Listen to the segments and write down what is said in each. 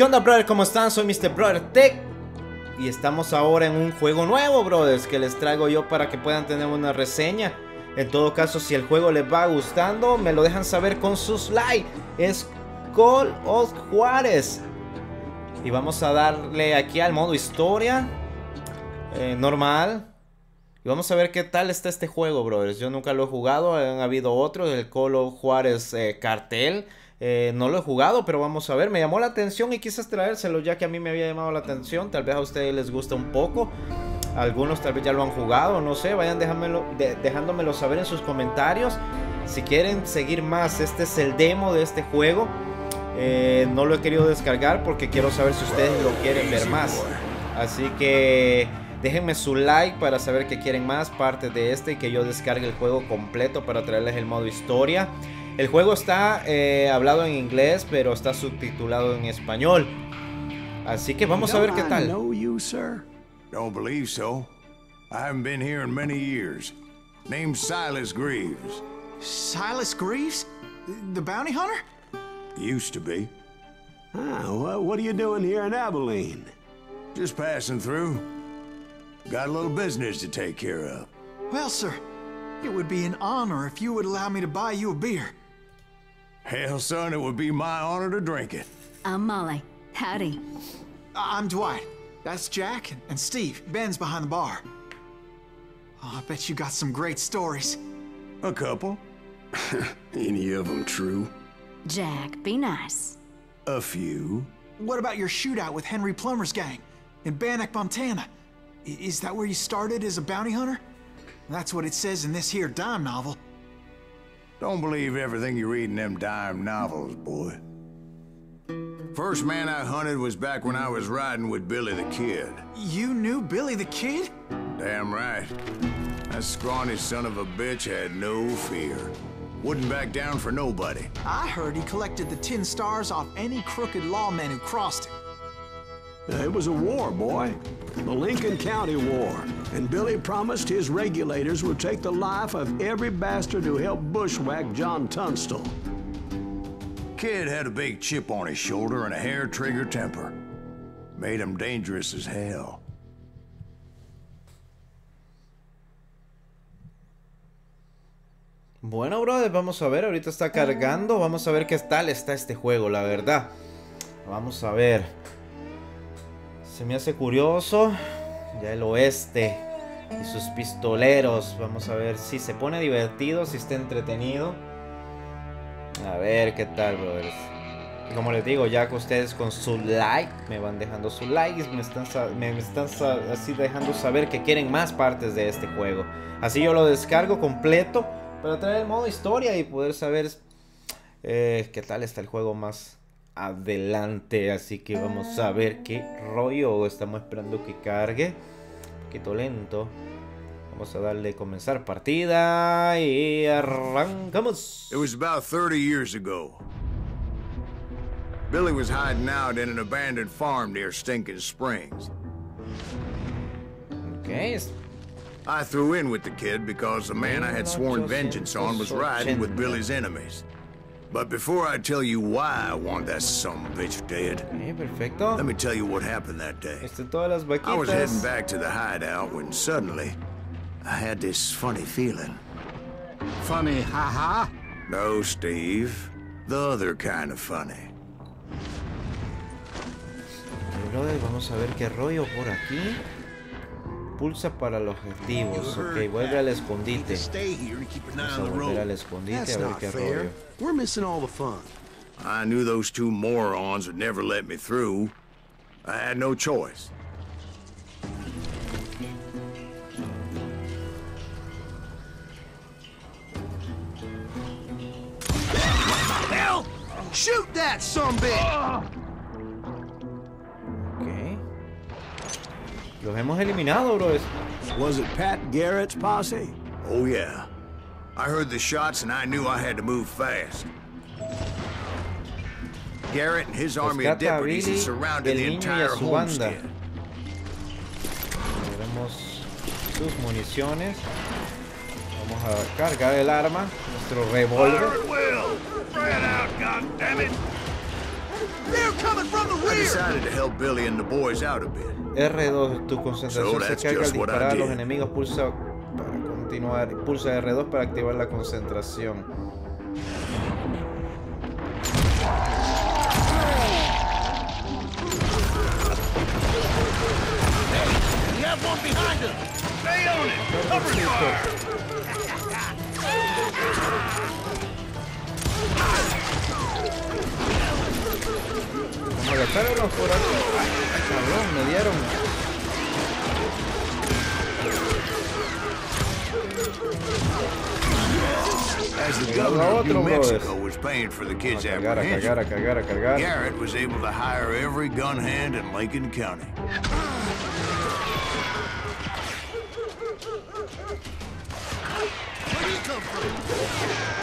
¿Qué onda, brother? ¿Cómo están? Soy Mr. Brother Tech. Y estamos ahora en un juego nuevo, brothers, que les traigo yo para que puedan tener una reseña. En todo caso, si el juego les va gustando, me lo dejan saber con sus likes. Es Call of Juárez. Y vamos a darle aquí al modo historia. eh, normal. Y vamos a ver qué tal está este juego, brothers. Yo nunca lo he jugado. Han habido otros, el Call of Juárez eh, Cartel. Eh, no lo he jugado, pero vamos a ver. Me llamó la atención y quise traérselo ya que a mí me había llamado la atención. Tal vez a ustedes les gusta un poco. Algunos tal vez ya lo han jugado, no sé. Vayan dejándomelo, de, dejándomelo saber en sus comentarios. Si quieren seguir más, este es el demo de este juego. Eh, no lo he querido descargar porque quiero saber si ustedes lo quieren ver más. Así que déjenme su like para saber que quieren más parte de este y que yo descargue el juego completo para traerles el modo historia. El juego está eh, hablado en inglés, pero está subtitulado en español. Así que vamos a ver qué tal. know you, sir? Don't believe so. I haven't been here in many years. Name's Silas Greaves. Silas Greaves? The bounty hunter? Used to be. Ah, well, what are you doing here in Abilene? Just passing through. Got a little business to take care of. Well, sir, it would be an honor if you would allow me to buy you a beer. Hell, son, it would be my honor to drink it. I'm Molly. Howdy. I- I'm Dwight. That's Jack and Steve. Ben's behind the bar. Oh, I bet you got some great stories. A couple. Any of them true? Jack, be nice. A few. What about your shootout with Henry Plummer's gang in Bannock, Montana? I- is that where you started as a bounty hunter? That's what it says in this here dime novel. Don't believe everything you read in them dime novels, boy. First man I hunted was back when I was riding with Billy the Kid. You knew Billy the Kid? Damn right. That scrawny son of a bitch had no fear. Wouldn't back down for nobody. I heard he collected the tin stars off any crooked lawman who crossed him. It was a war, boy. The Lincoln County War. And Billy promised his regulators would take the life of every bastard who helped bushwhack John Tunstall. Kid had a big chip on his shoulder and a hair trigger temper. Made him dangerous as hell. Bueno, brother, vamos a ver. Ahorita está cargando. Vamos a ver qué tal está este juego, la verdad. Vamos a ver. Se me hace curioso. Ya el oeste y sus pistoleros. Vamos a ver si se pone divertido, si está entretenido. A ver qué tal, brothers. Y Como les digo, ya que ustedes con su like me van dejando su like me están, me, están así dejando saber que quieren más partes de este juego. Así yo lo descargo completo para traer el modo historia y poder saber eh, qué tal está el juego más adelante. Así que vamos a ver qué rollo. Estamos esperando que cargue. Un poquito lento. Vamos a darle comenzar partida y arrancamos. It was about 30 years ago. Billy was hiding out in an abandoned farm near Stinking Springs. Ok, I threw in with the kid because the man I had sworn vengeance on was riding with Billy's enemies. But before I tell you why I want that some bitch dead, ok, perfecto. let me tell you what happened that day. Todas las I was heading back to the hideout when suddenly I had this funny feeling. Funny, haha. No, Steve. The other kind of funny. Brother, vamos a ver qué rollo por aquí. Pulsa para los objetivos. Ok, vuelve al escondite. Stay here and keep an eye Vamos a on the volver al road. escondite a ver qué rollo. We're missing all the fun. I knew those two morons would never let me through. I had no choice. Hell! Shoot that sumbitch! Ok. Los hemos eliminado, bro. Was it Pat Garrett's posse? Oh, yeah. I heard the shots and I knew I had to move fast. Garrett and his army of deputies had surrounded the entire homestead. Tenemos sus municiones. Vamos a cargar el arma, nuestro revólver. R2, tu concentración se carga al disparar a los enemigos. Pulsa para continuar. Pulsa R2 para activar la concentración. We have one behind us! Stay on it! Cover fire! Como dejaron por aquí. Ay, cabrón, me dieron. As the Cuidado governor of New. Mexico was paying for the kids' cargar, a apprehension, a cargar, a cargar. Garrett was able to hire every gun hand in Lincoln County. Where do you come from?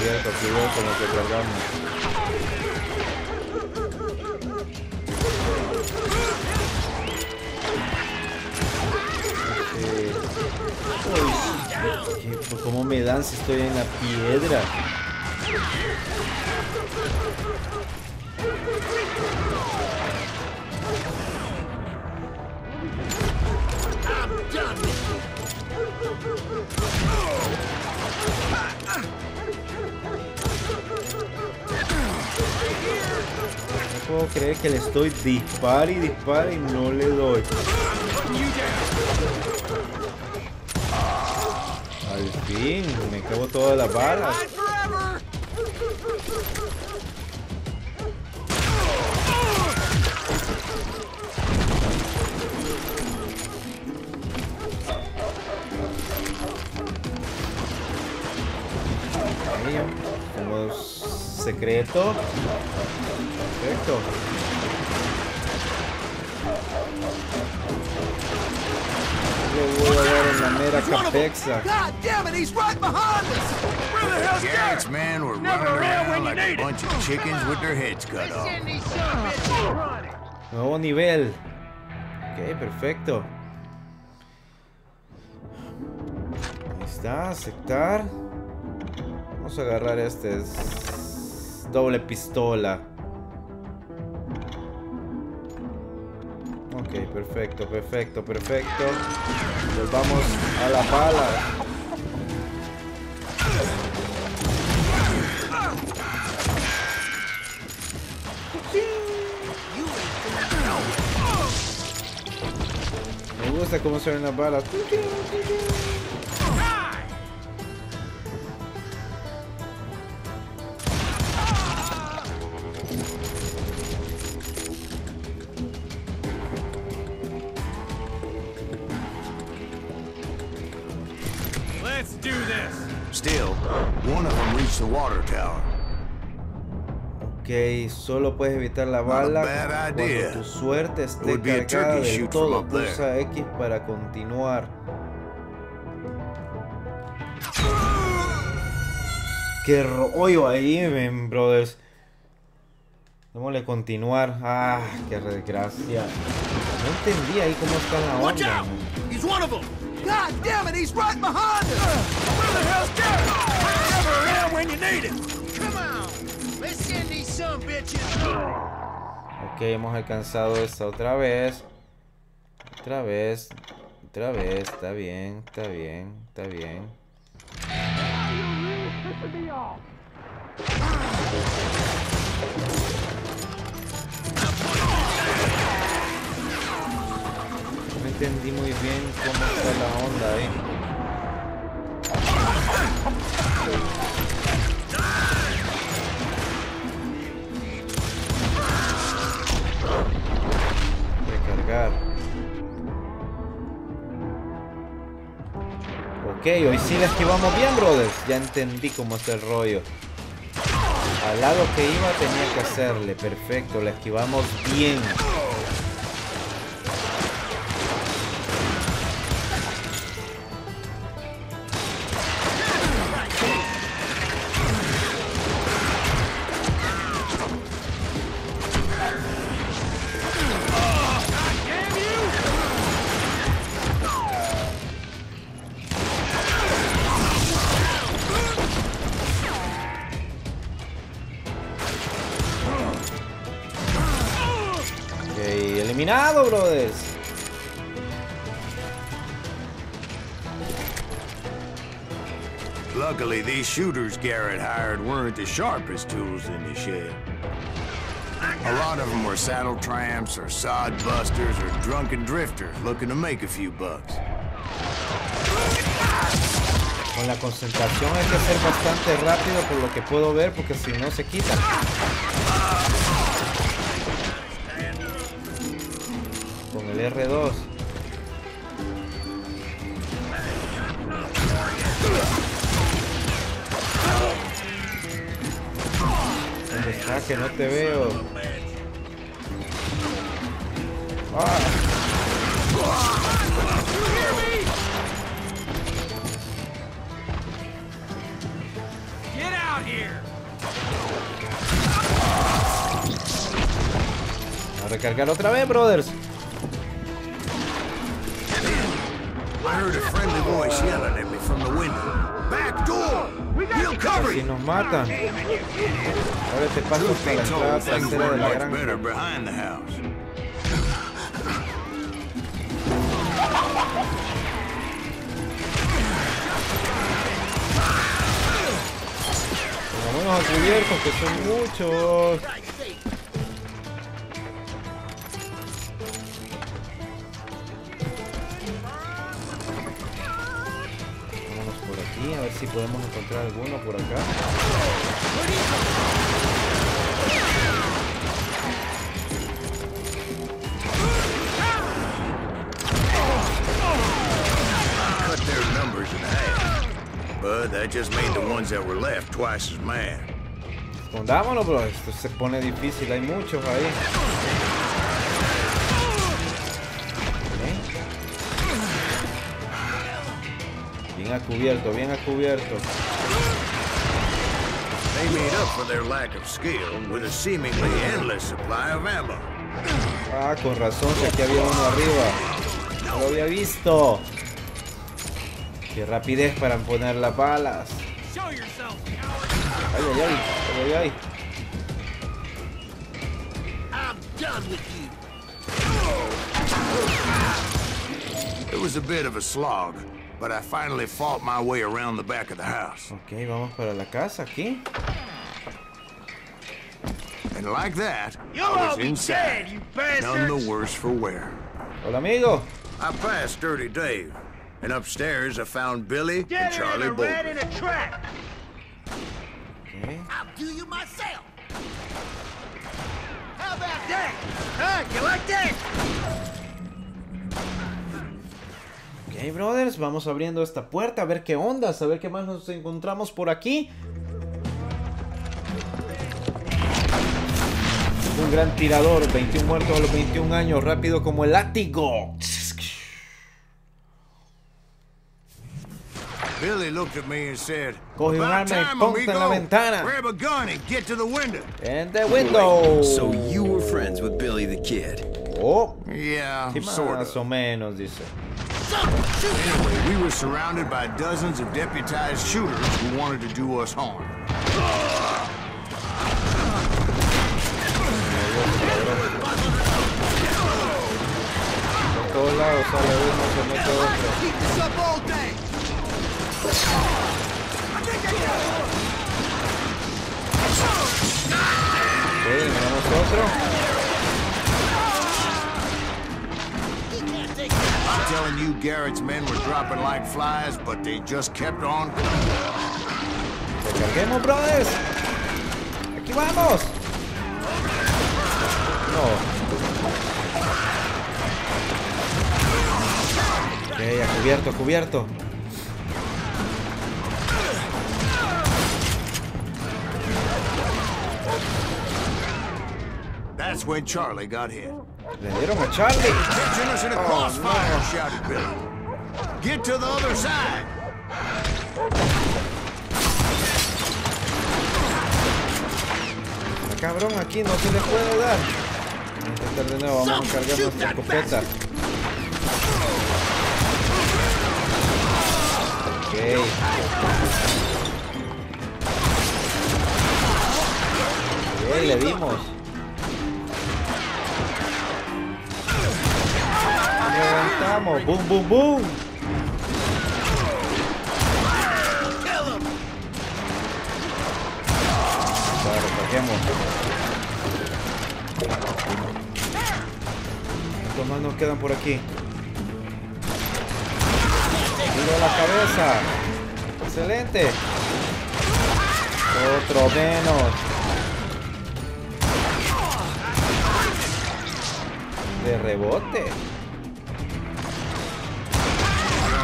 Cubierto, cubierto, lo que cargamos. Eh, uy, ¿qué- ¿Cómo me dan si estoy en la piedra? Puedo que le estoy dispar y dispar y no le doy. Al fin, me acabo todas las balas. Secreto. Perfecto. Le voy a dar en la mera capexa. God damn it, he's right behind us! Where the hell's Garrett's Garrett? men were Never running around like a bunch of chickens with their heads cut off. Nuevo nivel. Ok, perfecto. Ahí está, aceptar. Vamos a agarrar este. es doble pistola. Ok, perfecto, perfecto, perfecto. Nos vamos a la bala. Me gusta cómo suenan las balas. The water tower. Ok, solo puedes evitar la a bala bad cuando idea. tu suerte esté Would be a cargada turkey del todo. Pulsa X para continuar. Qué rollo ahí, men, brothers. Démosle continuar. Ah, qué desgracia. No entendí ahí cómo está la Watch onda. out! Around when you need him! Come on! Let's send these some bitches! Ok, hemos alcanzado esta otra vez. Otra vez. Otra vez. Está bien, está bien, está bien. No entendí muy bien cómo está la onda ahí. Recargar. Ok, hoy sí la esquivamos bien, brothers. Ya entendí cómo está el rollo. Al lado que iba tenía que hacerle. Perfecto, la esquivamos bien. Luckily, these shooters Garrett hired weren't the sharpest tools in the shed. A lot of them were saddle tramps or sod busters or drunken drifters looking to make a few bucks. Con la concentración hay que ser bastante rápido por lo que puedo ver porque si no se. R2. ¿Dónde está? Que no te veo. Ah. Get out here! A recargar otra vez, brothers. I heard a friendly voice yelling at me from the window. Back door! He'll cover you! nos matan. Ahora te paso la entrada trasera de la granja. better behind the house. Pongámonos a cubierto, que son muchos. A ver si podemos encontrar alguno por acá. Cut their numbers in half. But that just made the ones that were left twice as mad. Escondámonos, bro. Esto se pone difícil, hay muchos ahí. Bien a cubierto, bien a cubierto. They made up for their lack of skill with a seemingly endless supply of ammo. Ah, con razón, que aquí había uno arriba. No lo había visto. Qué rapidez para poner las balas. Show yourself! Ay, ay, ay, ay, ay, ay. I'm done with you! It was a bit of a slog, but I finally fought my way around the back of the house. Ok, vamos para la casa aquí. And like that, You'll I all was be inside, dead, you none the worse for wear. Hola, amigo. I passed Dirty Dave, and upstairs I found Billy and Get her in Charlie a rat in a trap! Ok. I'll do you myself! How about that? Huh? You like that? Ok, brothers, vamos abriendo esta puerta a ver qué onda, a ver qué más nos encontramos por aquí. Un gran tirador, 21 muertos a los 21 años, rápido como el látigo. Billy looked at me and said, Coge un arma y ponte en la ventana." Grab a gun and get to the window. En the window. So you were friends with Billy the Kid. Oh, Yeah, sort más of. o menos, dice. Anyway, we were surrounded by dozens of deputized shooters who wanted to do us harm. Otro. You, Garrett's men were dropping like flies, but they just kept on coming. Recarguemos, brothers. Aquí vamos. No. Ok, a cubierto, a cubierto. That's when Charlie got hit. Le dieron a Charlie. Billy. Get to the other side. Cabrón, aquí no se le puede dar. Vamos a intentar de nuevo, vamos a cargar nuestra escopeta. Ok. Ok, le dimos. Vamos. Boom, boom, boom. Claro. ¿Cuántos más nos quedan por aquí? Tiro la cabeza. Excelente. Otro menos. De rebote.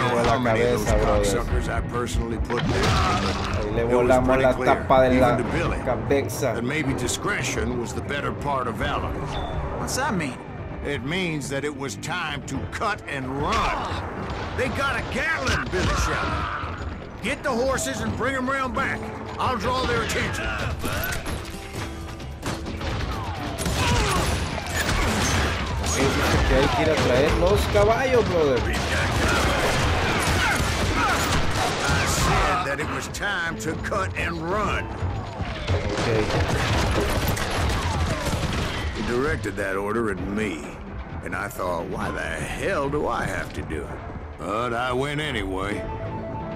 I don't know Tiro a how la many of those cabeza, brother. I personally put there. Ahí le It was volamos pretty la clear, tapa de la even cabeza. That maybe discretion was the better part of valor. What's that mean? It means that it was time to cut and run. They got a Gatlin, Billy shouted. Get the horses and bring them round back. I'll draw their attention. Él dice que hay que ir a traer los caballos, brother. That it was time to cut and run. Ok. He directed that order at me. And I thought, why the hell do I have to do it? But I went anyway.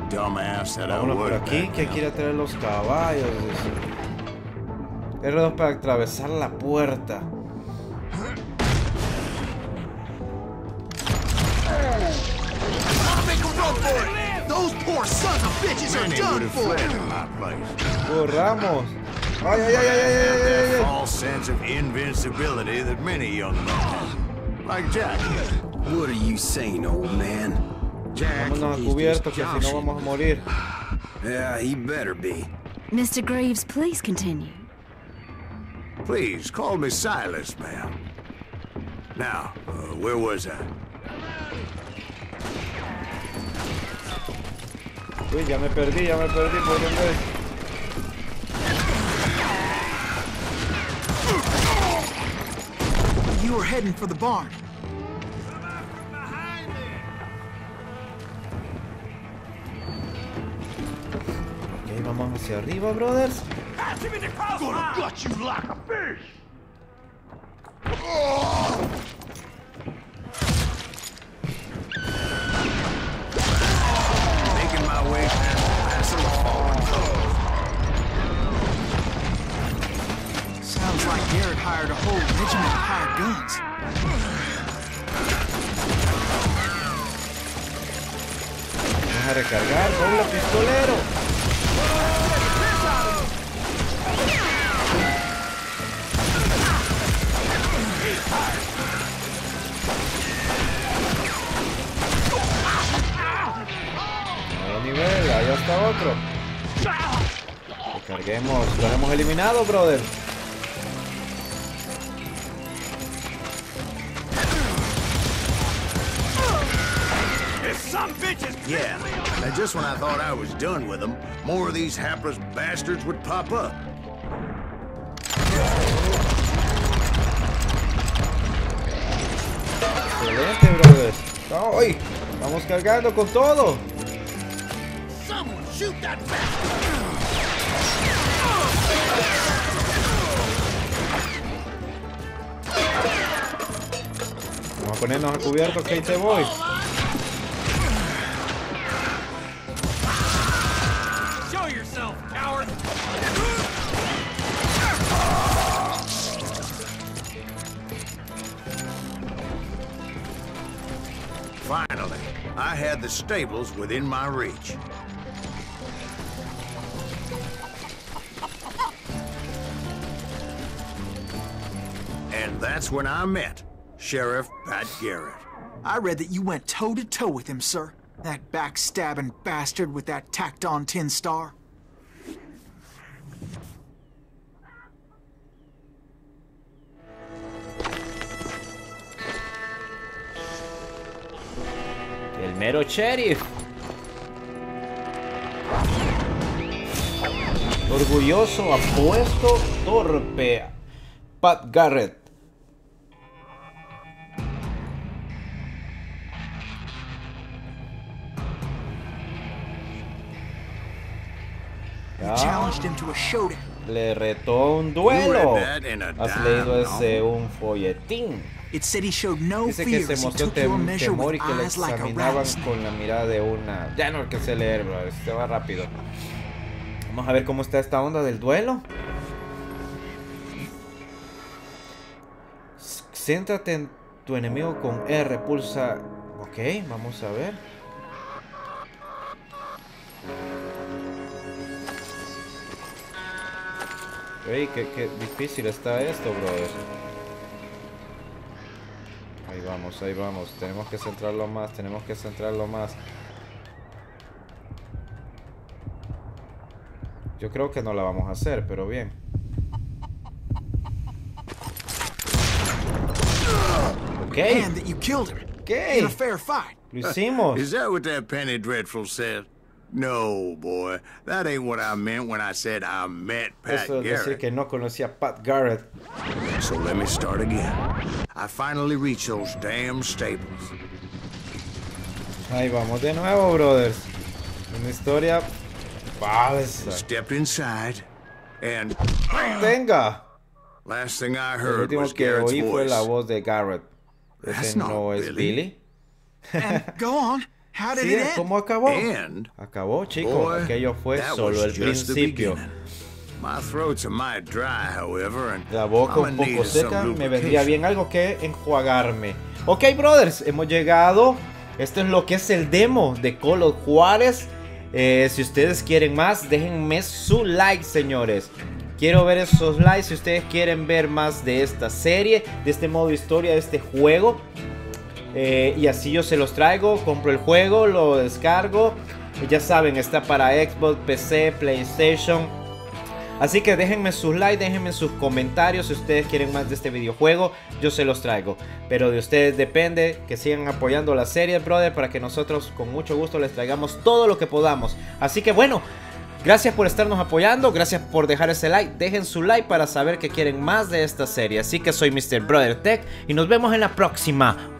Dumbass that I Vámonos por would. aquí, que que traer los caballos. dice. R2 para atravesar la puerta. Poor sons of bitches Many are done for! fled in my place. Corramos. Ay, ay, ay, ay, ay, ay, ay, ay. false sense of invincibility that many young men. Like Jack. What are you saying, old man? Jack, Vámonos a he's cubierto, just que si no vamos a morir. Yeah, he better be. Mr. Greaves, please continue. please call me Silas, ma'am. Now, uh, where was I? Uy, ya me perdí, ya me perdí por dónde es. You were heading for the barn. Ok, vamos hacia arriba, brothers. Gonna gut you like a fish! Making hired a whole regiment of recargar, doble pistolero. Nivel, ahí está otro. Recarguemos, lo hemos eliminado, brother. Yeah, and just when I thought I was done with them, more of these hapless bastards would pop up. Excelente, brother. ¡Ay! Vamos cargando con todo. Someone shoot that bastard! Vamos a ponernos a cubierto que ahí te voy. I had the stables within my reach. And that's when I met Sheriff Pat Garrett. I read that you went toe to toe with him, sir. That backstabbing bastard with that tacked on tin star. Mero sheriff. Orgulloso, apuesto, torpe. Pat Garrett. You Ya, challenged him to a showdown. le retó un duelo. Has leído ese un folletín. It said he showed no Dice que fear se mostró took your tem- measure temor y que le examinaban con la mirada de una... Ya no alcancé a leer, bro. Este va rápido. Vamos a ver cómo está esta onda del duelo. Céntrate en tu enemigo con R, pulsa... Ok, vamos a ver. Ey, qué, qué difícil está esto, brother. Ahí vamos, ahí vamos. Tenemos que centrarlo más, tenemos que centrarlo más. Yo creo que no la vamos a hacer, pero bien. Ok, And that you killed her ok. in a fair fight. Lo hicimos. Is that what that Penny Dreadful said? No, boy. That ain't what I meant when I said I met Pat Eso es decir Garrett. que no conocía a Pat Garrett. So let me start again. I finally reached those damn staples. Ahí vamos de nuevo, brothers. Una historia falsa. Stepped inside, and Tenga. last thing I El heard último was que Garrett's oí fue voice. la voz de Garrett. That's Ese not no es Billy. Billy. And go on. How did Sí, it end? ¿cómo acabó? And Acabó, chicos. boy, Aquello fue solo el principio. beginning. My throat's a mite dry, however, and La boca un poco seca, me vendría bien algo que enjuagarme. Ok, brothers, hemos llegado. Esto es lo que es el demo de Colo Juárez. Eh, si ustedes quieren más, déjenme su like, señores. Quiero ver esos likes si ustedes quieren ver más de esta serie, de este modo historia, de este juego. Eh, y así yo se los traigo, compro el juego, lo descargo. Ya saben, está para Xbox, PC, PlayStation. Así que déjenme sus likes, déjenme sus comentarios si ustedes quieren más de este videojuego, yo se los traigo. Pero de ustedes depende que sigan apoyando la serie, brother, para que nosotros con mucho gusto les traigamos todo lo que podamos. Así que bueno, gracias por estarnos apoyando, gracias por dejar ese like, dejen su like para saber que quieren más de esta serie. Así que soy Mr. Brother Tech y nos vemos en la próxima.